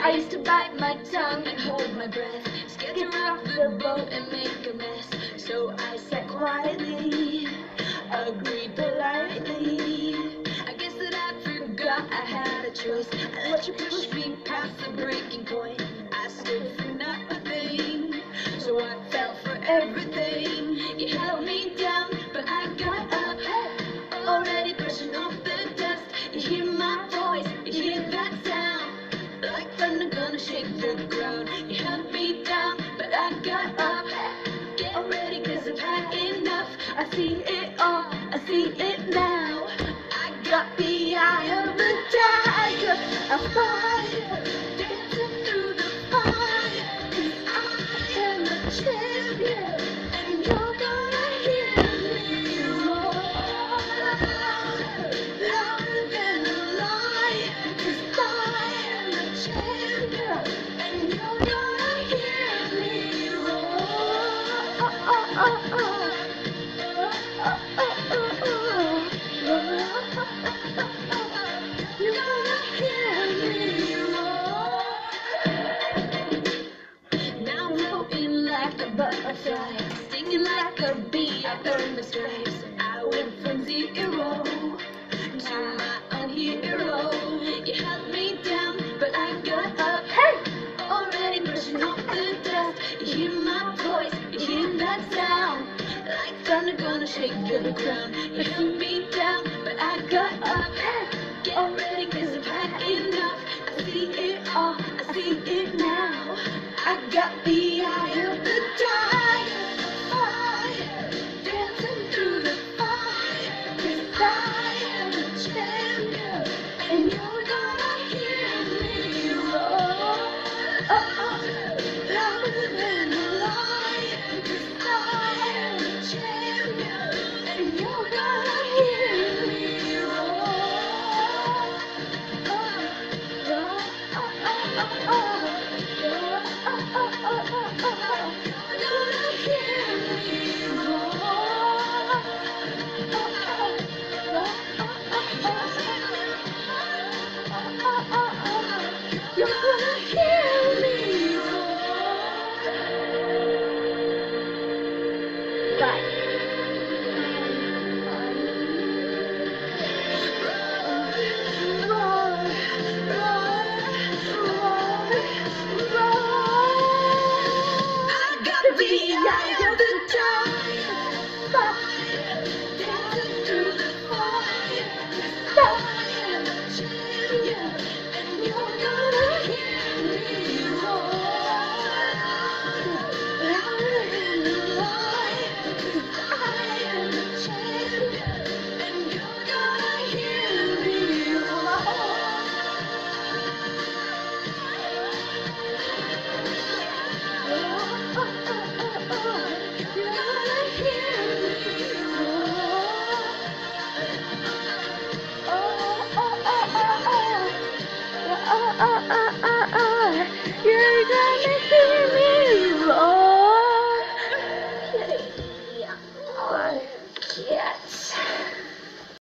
I used to bite my tongue and hold my breath, to rock the boat and make a mess. So I sat quietly, agreed politely. I guess that I forgot I had a choice. I let you push me shake the ground. You held me down, but I got up. Get ready, cause I've had enough. I see it all, I see it now. I got the eye of the tiger. Fire, butterfly, stinging like a bee. I earned the stripes. I went from zero to my own hero. You held me down, but I got up. Hey, already brushing off the dust. You hear my voice, you hear that sound. Like thunder gonna shake the ground. You held me down, Oh,